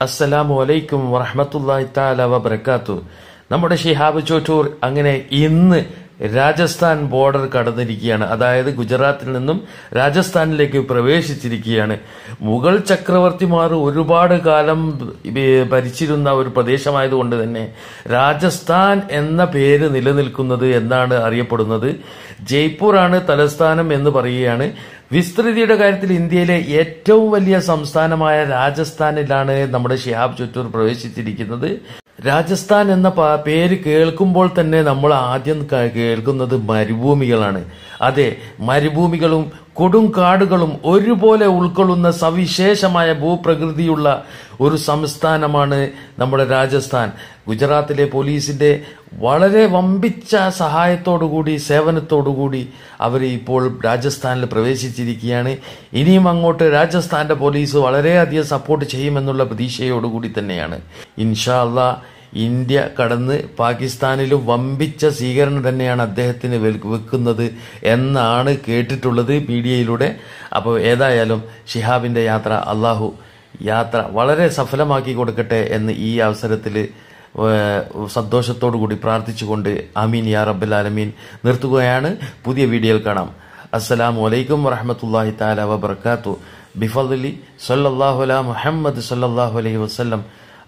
അസ്സലാമു അലൈക്കും വറഹമത്തല്ലാഹി താല വബർക്കാത്തു നമ്മുടെ ഷിഹാബ് ചോറ്റൂർ അങ്ങനെ ഇന്ന് രാജസ്ഥാൻ ബോർഡർ കടന്നിരിക്കുകയാണ്. അതായത് ഗുജറാത്തിൽ നിന്നും രാജസ്ഥാനിലേക്ക് പ്രവേശിച്ചിരിക്കുകയാണ്. മുഗൾ ചക്രവർത്തിമാർ ഒരുപാട് കാലം ഭരിച്ചിരുന്ന ഒരു പ്രദേശമായതുകൊണ്ട് തന്നെ രാജസ്ഥാൻ എന്ന പേര് നിലനിൽക്കുന്നത് എന്നാണ് അറിയപ്പെടുന്നത്. ജയ്പൂറാണ് തലസ്ഥാനം എന്ന് പറയുകയാണ്. വിസ്തൃതിയുടെ കാര്യത്തിൽ ഇന്ത്യയിലെ ഏറ്റവും വലിയ സംസ്ഥാനമായ രാജസ്ഥാനിലാണ് നമ്മുടെ ഷിഹാബ് ചുറ്റൂർ പ്രവേശിച്ചിരിക്കുന്നത്. രാജസ്ഥാൻ എന്ന പേര് കേൾക്കുമ്പോൾ തന്നെ നമ്മൾ ആദ്യം കേൾക്കുന്നത് മരുഭൂമികളാണ്. അതെ മരുഭൂമികളും കൊടും കാടുകളും ഒരുപോലെ ഉൾക്കൊള്ളുന്ന സവിശേഷമായ ഭൂപ്രകൃതിയുള്ള ഒരു സംസ്ഥാനമാണ് നമ്മുടെ രാജസ്ഥാൻ. ഗുജറാത്തിലെ പോലീസിന്റെ വളരെ വമ്പിച്ച സഹായത്തോടുകൂടി സേവനത്തോടുകൂടി അവർ ഇപ്പോൾ രാജസ്ഥാനിൽ പ്രവേശിച്ചിരിക്കുകയാണ്. ഇനിയും അങ്ങോട്ട് രാജസ്ഥാന്റെ പോലീസ് വളരെയധികം സപ്പോർട്ട് ചെയ്യുമെന്നുള്ള പ്രതീക്ഷയോടുകൂടി തന്നെയാണ്. ഇൻഷാ അള്ളാ ഇന്ത്യ കടന്ന് പാകിസ്ഥാനിലും വമ്പിച്ച സ്വീകരണം തന്നെയാണ് അദ്ദേഹത്തിന് വെക്കുന്നത് എന്നാണ് കേട്ടിട്ടുള്ളത് മീഡിയയിലൂടെ. അപ്പോൾ ഏതായാലും ഷിഹാബിന്റെ യാത്ര അള്ളാഹു യാത്ര വളരെ സഫലമാക്കി കൊടുക്കട്ടെ എന്ന് ഈ അവസരത്തിൽ സന്തോഷത്തോടു കൂടി പ്രാർത്ഥിച്ചുകൊണ്ട് അമീൻ യാ റബ്ബൽ ആലമീൻ നിർത്തുകയാണ്. പുതിയ വീഡിയോയിൽ കാണാം. അസ്സലാമു അലൈക്കും വറഹമത്തല്ലാഹി താല വബർക്കാത്തു ബിഫലി സല്ലല്ലാഹു അലാ മുഹമ്മദ് സല്ലല്ലാഹു അലൈഹി